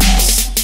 jumps.